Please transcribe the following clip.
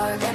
Forget